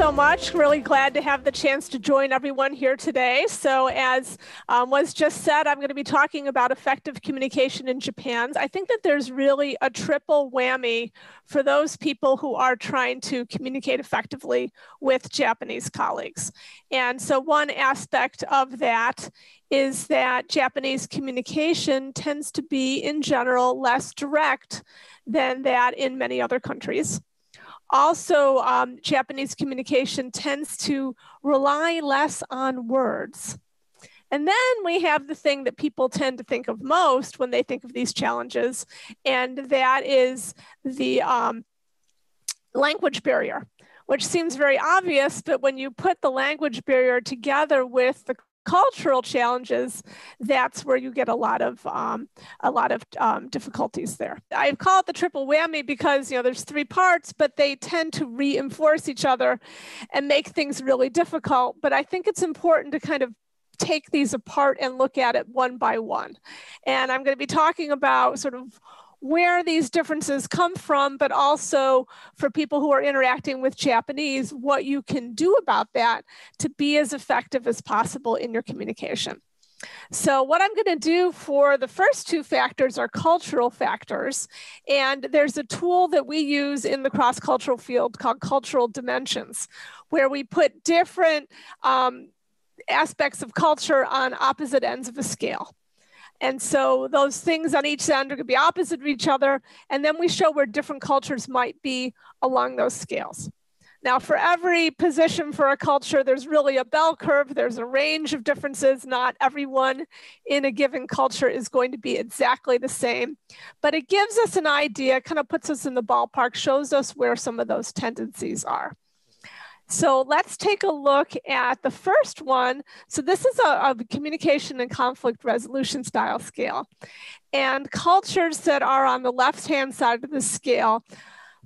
So much. Really glad to have the chance to join everyone here today. So, as um, was just said, I'm going to be talking about effective communication in Japan. I think that there's really a triple whammy for those people who are trying to communicate effectively with Japanese colleagues. And so, one aspect of that is that Japanese communication tends to be, in general, less direct than that in many other countries. Also, um, Japanese communication tends to rely less on words. And then we have the thing that people tend to think of most when they think of these challenges, and that is the um, language barrier, which seems very obvious, but when you put the language barrier together with the cultural challenges, that's where you get a lot of um, a lot of um, difficulties there. I call it the triple whammy because you know there's three parts, but they tend to reinforce each other and make things really difficult. But I think it's important to kind of take these apart and look at it one by one. And I'm going to be talking about sort of where these differences come from, but also for people who are interacting with Japanese, what you can do about that to be as effective as possible in your communication. So what I'm going to do for the first two factors are cultural factors. And there's a tool that we use in the cross-cultural field called cultural dimensions, where we put different um, aspects of culture on opposite ends of a scale. And so those things on each end are going to be opposite of each other. And then we show where different cultures might be along those scales. Now, for every position for a culture, there's really a bell curve. There's a range of differences. Not everyone in a given culture is going to be exactly the same, but it gives us an idea, kind of puts us in the ballpark, shows us where some of those tendencies are. So let's take a look at the first one. So this is a, a, communication and conflict resolution style scale. And cultures that are on the left-hand side of the scale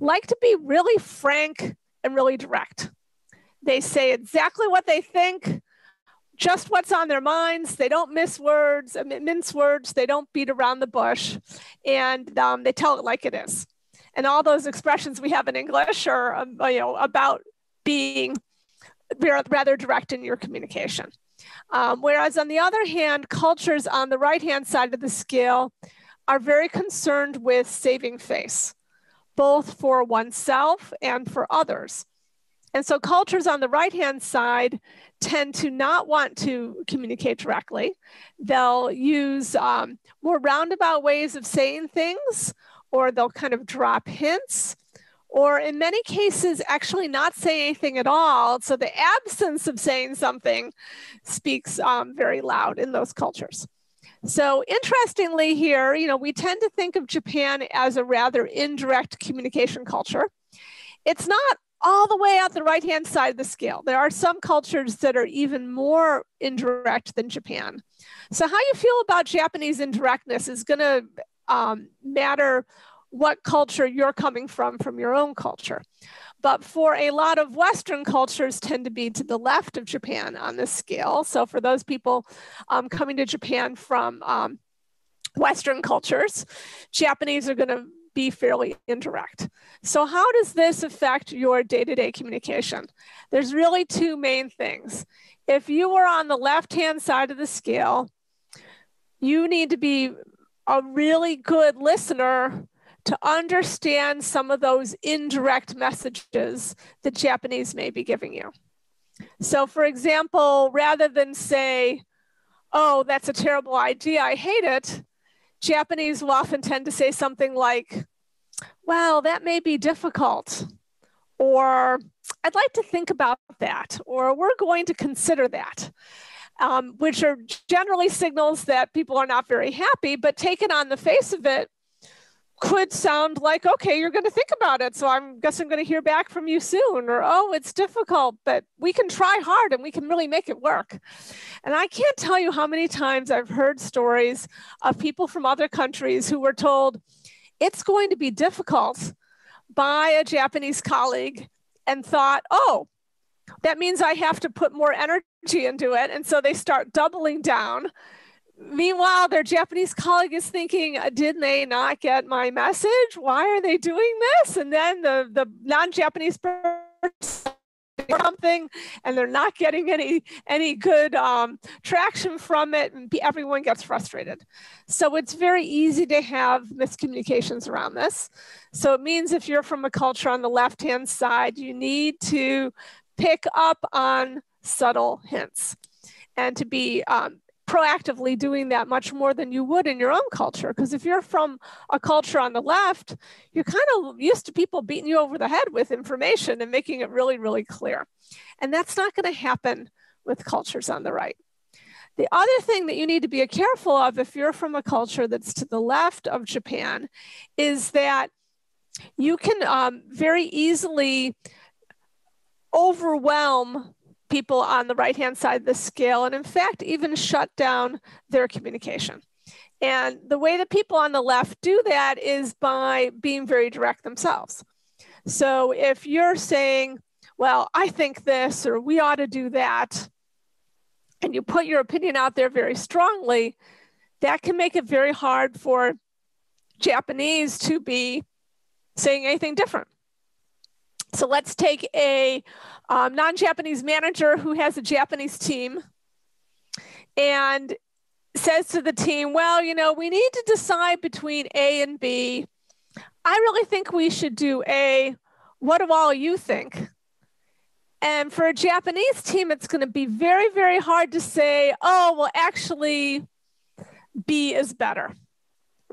like to be really frank and really direct. They say exactly what they think, just what's on their minds. They don't miss words, mince words. They don't beat around the bush, and um, they tell it like it is. And all those expressions we have in English are, um, you know, about being rather direct in your communication. Um, whereas on the other hand, cultures on the right hand side of the scale are very concerned with saving face, both for oneself and for others. And so cultures on the right hand side tend to not want to communicate directly. They'll use um, more roundabout ways of saying things, or they'll kind of drop hints or in many cases, actually not say anything at all. So the absence of saying something speaks um, very loud in those cultures. So interestingly here, you know, we tend to think of Japan as a rather indirect communication culture. It's not all the way out the right hand side of the scale. There are some cultures that are even more indirect than Japan. So how you feel about Japanese indirectness is going to um, matter what culture you're coming from from your own culture. But for a lot of Western cultures tend to be to the left of Japan on this scale. So for those people um, coming to Japan from um, Western cultures, Japanese are going to be fairly indirect. So how does this affect your day-to-day -day communication? There's really two main things. If you are on the left-hand side of the scale, you need to be a really good listener to understand some of those indirect messages that Japanese may be giving you. So, for example, rather than say, oh, that's a terrible idea, I hate it, Japanese will often tend to say something like, well, that may be difficult, or I'd like to think about that, or we're going to consider that. Um, which are generally signals that people are not very happy, but taken on the face of it, could sound like, okay, you're going to think about it. So I'm guess I'm going to hear back from you soon. Or, oh, it's difficult, but we can try hard and we can really make it work. And I can't tell you how many times I've heard stories of people from other countries who were told it's going to be difficult by a Japanese colleague and thought, oh, that means I have to put more energy into it. And so they start doubling down Meanwhile, their Japanese colleague is thinking, uh, did they not get my message? Why are they doing this? And then the, the non Japanese person something and they're not getting any any good um, traction from it and everyone gets frustrated so it's very easy to have miscommunications around this so it means if you're from a culture on the left hand side you need to pick up on subtle hints and to be um, proactively doing that much more than you would in your own culture. Because if you're from a culture on the left, you're kind of used to people beating you over the head with information and making it really, really clear. And that's not going to happen with cultures on the right. The other thing that you need to be careful of if you're from a culture that's to the left of Japan is that you can um, very easily overwhelm people on the right hand side of the scale, and in fact, even shut down their communication. And the way that people on the left do that is by being very direct themselves. So if you're saying, well, I think this, or we ought to do that, and you put your opinion out there very strongly, that can make it very hard for Japanese to be saying anything different. So let's take a um, non-Japanese manager who has a Japanese team and says to the team, well, you know, we need to decide between A and B. I really think we should do A. What do all you think? And for a Japanese team, it's going to be very, very hard to say, oh, well, actually, B is better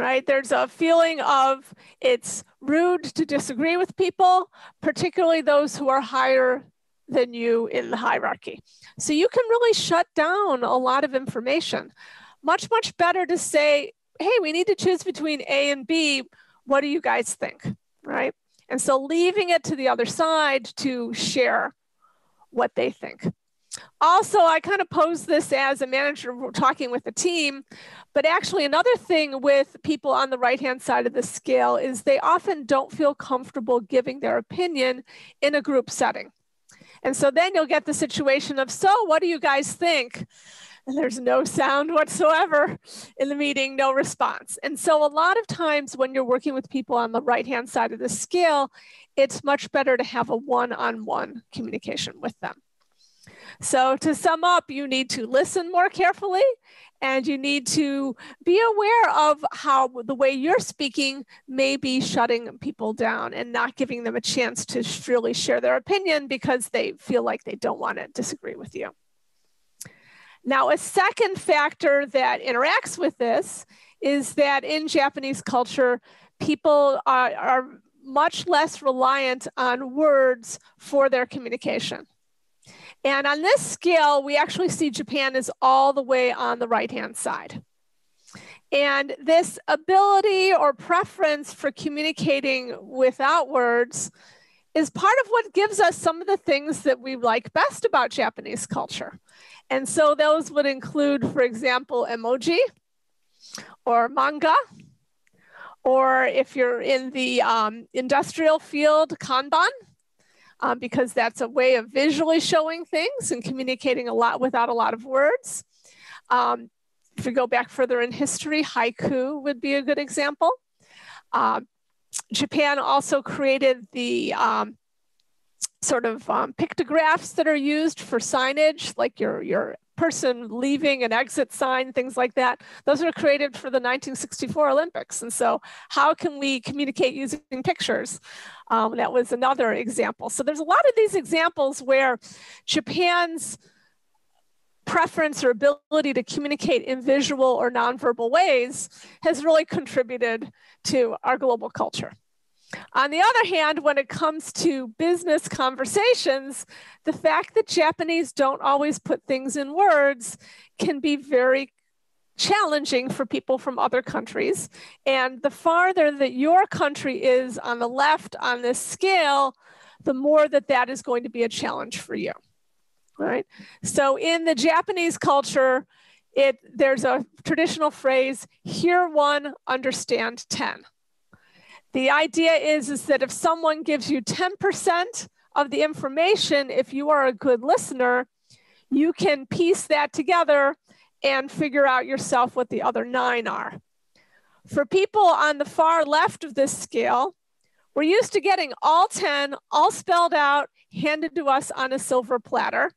right? There's a feeling of it's rude to disagree with people, particularly those who are higher than you in the hierarchy. So you can really shut down a lot of information. Much, much better to say, hey, we need to choose between A and B. What do you guys think? Right? And so leaving it to the other side to share what they think. Also, I kind of pose this as a manager talking with a team, but actually, another thing with people on the right hand side of the scale is they often don't feel comfortable giving their opinion in a group setting. And so then you'll get the situation of, so what do you guys think? And there's no sound whatsoever in the meeting, no response. And so a lot of times when you're working with people on the right hand side of the scale, it's much better to have a one on one communication with them. So to sum up, you need to listen more carefully and you need to be aware of how the way you're speaking may be shutting people down and not giving them a chance to really share their opinion because they feel like they don't want to disagree with you. Now, a second factor that interacts with this is that in Japanese culture, people are, are much less reliant on words for their communication. And on this scale, we actually see Japan is all the way on the right hand side. And this ability or preference for communicating without words is part of what gives us some of the things that we like best about Japanese culture. And so those would include, for example, emoji or manga, or if you're in the um, industrial field, kanban um, because that's a way of visually showing things and communicating a lot without a lot of words. Um, if we go back further in history, haiku would be a good example. Uh, Japan also created the um, sort of um, pictographs that are used for signage, like your, your person leaving an exit sign, things like that. Those were created for the 1964 Olympics. And so how can we communicate using pictures? Um, that was another example. So there's a lot of these examples where Japan's preference or ability to communicate in visual or nonverbal ways has really contributed to our global culture. On the other hand, when it comes to business conversations, the fact that Japanese don't always put things in words can be very challenging for people from other countries. And the farther that your country is on the left on this scale, the more that that is going to be a challenge for you. Right. So in the Japanese culture, it there's a traditional phrase, hear one, understand 10. The idea is, is that if someone gives you 10% of the information, if you are a good listener, you can piece that together and figure out yourself what the other nine are. For people on the far left of this scale, we're used to getting all 10 all spelled out handed to us on a silver platter.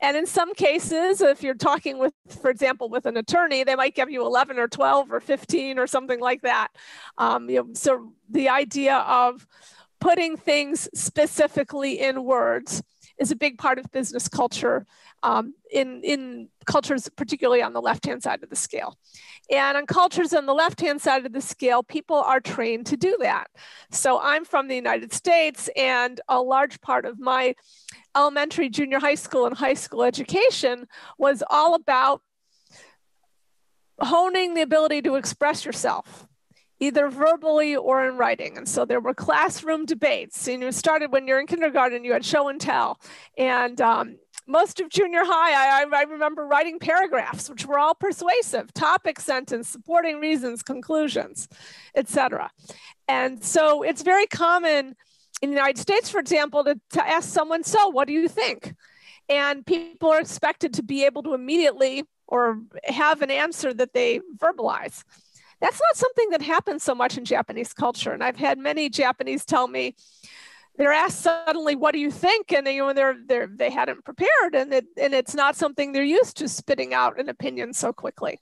And in some cases, if you're talking with, for example, with an attorney, they might give you 11 or 12 or 15 or something like that. Um, you know, so the idea of putting things specifically in words is a big part of business culture um, in, in cultures, particularly on the left-hand side of the scale. And on cultures on the left-hand side of the scale, people are trained to do that. So I'm from the United States and a large part of my elementary, junior high school, and high school education was all about honing the ability to express yourself either verbally or in writing. And so there were classroom debates. And you started when you're in kindergarten, you had show and tell. And um, most of junior high, I, I, remember writing paragraphs, which were all persuasive, topic sentence, supporting reasons, conclusions, etc. And so it's very common in the United States, for example, to, to ask someone, so what do you think? And people are expected to be able to immediately or have an answer that they verbalize. That's not something that happens so much in Japanese culture. And I've had many Japanese tell me, they're asked suddenly, "What do you think?" and you know they're they're they hadn't prepared, and it and it's not something they're used to spitting out an opinion so quickly.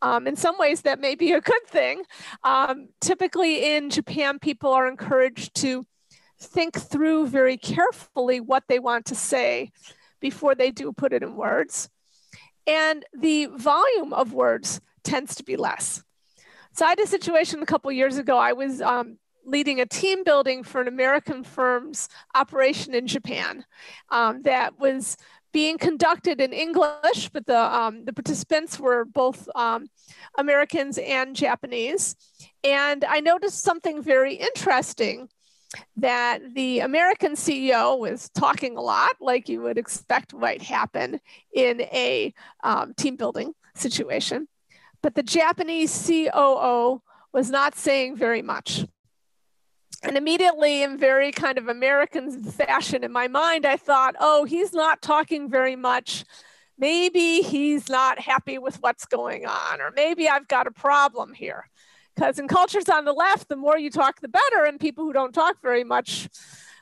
Um, in some ways, that may be a good thing. Um, typically, in Japan, people are encouraged to think through very carefully what they want to say before they do put it in words, and the volume of words tends to be less. So I had a situation a couple years ago. I was um, leading a team building for an American firm's operation in Japan um, that was being conducted in English, but the, um, the participants were both um, Americans and Japanese. And I noticed something very interesting that the American CEO was talking a lot, like you would expect might happen in a um, team building situation. But the Japanese COO was not saying very much. And immediately, in very kind of American fashion in my mind, I thought, oh, he's not talking very much. Maybe he's not happy with what's going on, or maybe I've got a problem here. Because in cultures on the left, the more you talk, the better. And people who don't talk very much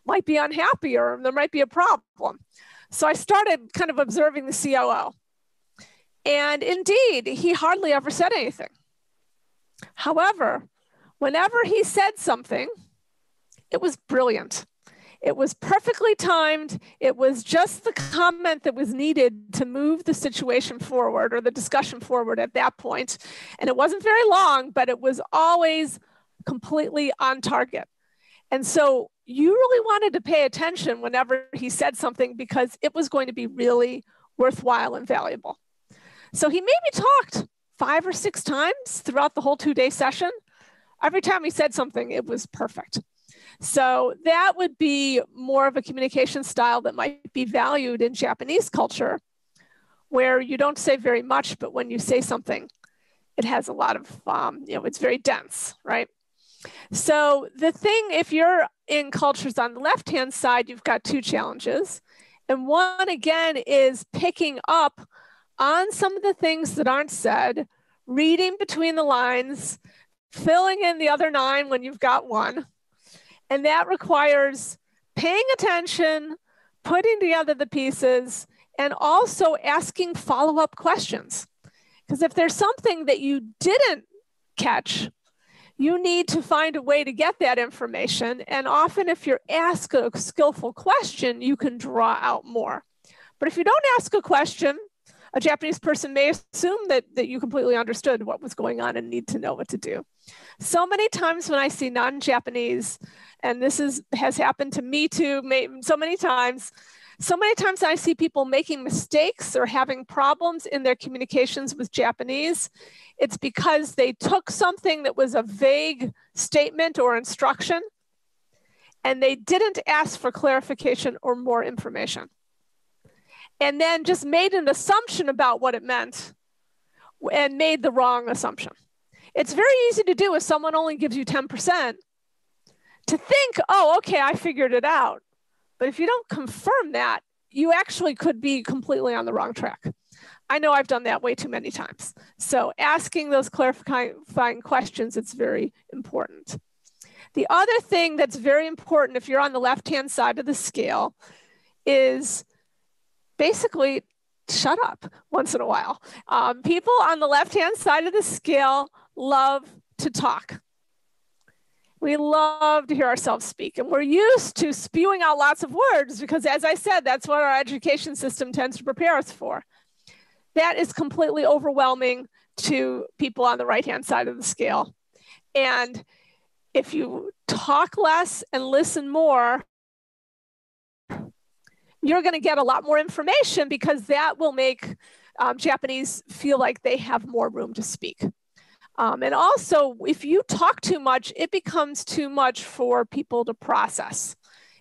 might be unhappy or there might be a problem. So I started kind of observing the COO. And indeed, he hardly ever said anything. However, whenever he said something, it was brilliant. It was perfectly timed. It was just the comment that was needed to move the situation forward or the discussion forward at that point. And it wasn't very long, but it was always completely on target. And so you really wanted to pay attention whenever he said something because it was going to be really worthwhile and valuable. So he maybe talked five or six times throughout the whole two day session. Every time he said something, it was perfect. So that would be more of a communication style that might be valued in Japanese culture, where you don't say very much, but when you say something, it has a lot of, um, you know, it's very dense, right? So the thing, if you're in cultures on the left-hand side, you've got two challenges. And one, again, is picking up on some of the things that aren't said, reading between the lines, filling in the other nine when you've got one. And that requires paying attention, putting together the pieces, and also asking follow up questions. Because if there's something that you didn't catch, you need to find a way to get that information. And often, if you're asked a skillful question, you can draw out more. But if you don't ask a question, a Japanese person may assume that, that you completely understood what was going on and need to know what to do. So many times when I see non-Japanese, and this is has happened to me too, so many times, so many times I see people making mistakes or having problems in their communications with Japanese. It's because they took something that was a vague statement or instruction and they didn't ask for clarification or more information and then just made an assumption about what it meant and made the wrong assumption. It's very easy to do if someone only gives you 10% to think, oh, okay, I figured it out. But if you don't confirm that, you actually could be completely on the wrong track. I know I've done that way too many times. So asking those clarifying questions, it's very important. The other thing that's very important if you're on the left-hand side of the scale is basically shut up once in a while. Um, people on the left hand side of the scale love to talk. We love to hear ourselves speak, and we're used to spewing out lots of words because, as I said, that's what our education system tends to prepare us for. That is completely overwhelming to people on the right hand side of the scale. And if you talk less and listen more, you're going to get a lot more information because that will make um, Japanese feel like they have more room to speak. Um, and also, if you talk too much, it becomes too much for people to process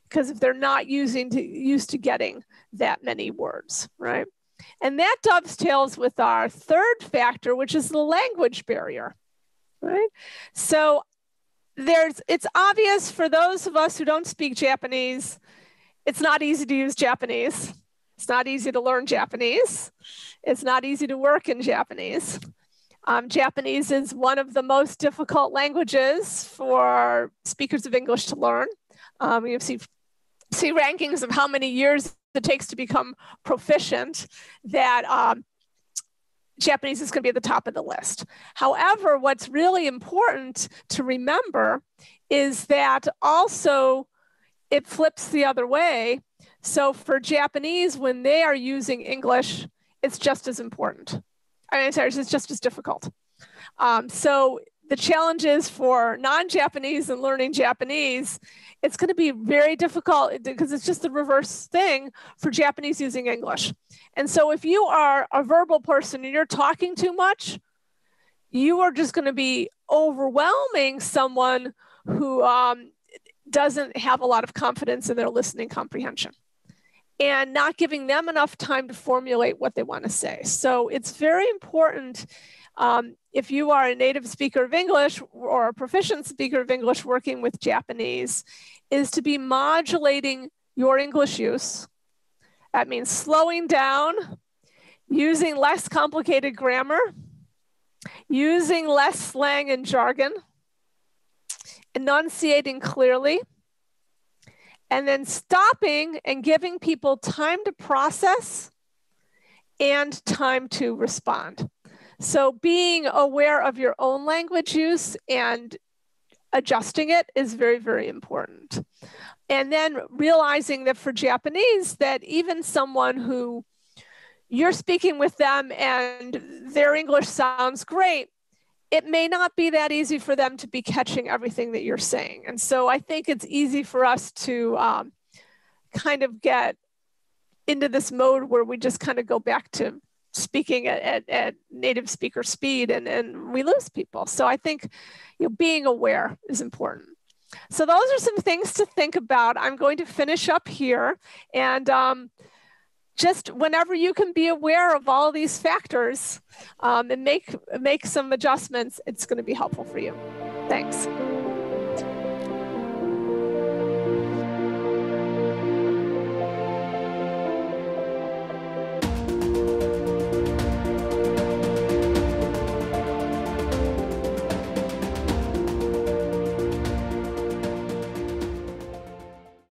because if they're not using to, used to getting that many words, right? And that dovetails with our third factor, which is the language barrier, right? So there's it's obvious for those of us who don't speak Japanese, it's not easy to use Japanese. It's not easy to learn Japanese. It's not easy to work in Japanese. Um, Japanese is one of the most difficult languages for speakers of English to learn. Um, you see, see rankings of how many years it takes to become proficient that um, Japanese is going to be at the top of the list. However, what's really important to remember is that also it flips the other way. So for Japanese, when they are using English, it's just as important. I mean, sorry, it's just as difficult. Um, so the challenges for non-Japanese and learning Japanese, it's going to be very difficult because it's just the reverse thing for Japanese using English. And so if you are a verbal person and you're talking too much, you are just going to be overwhelming someone who um, doesn't have a lot of confidence in their listening comprehension and not giving them enough time to formulate what they want to say. So it's very important um, if you are a native speaker of English or a proficient speaker of English working with Japanese, is to be modulating your English use. That means slowing down, using less complicated grammar, using less slang and jargon, enunciating clearly, and then stopping and giving people time to process and time to respond. So being aware of your own language use and adjusting it is very, very important. And then realizing that for Japanese, that even someone who you're speaking with them and their English sounds great, it may not be that easy for them to be catching everything that you're saying. And so I think it's easy for us to um, kind of get into this mode where we just kind of go back to speaking at, at, at, native speaker speed and, and we lose people. So I think you know, being aware is important. So those are some things to think about. I'm going to finish up here and um, just whenever you can be aware of all these factors um, and make, make some adjustments, it's gonna be helpful for you. Thanks.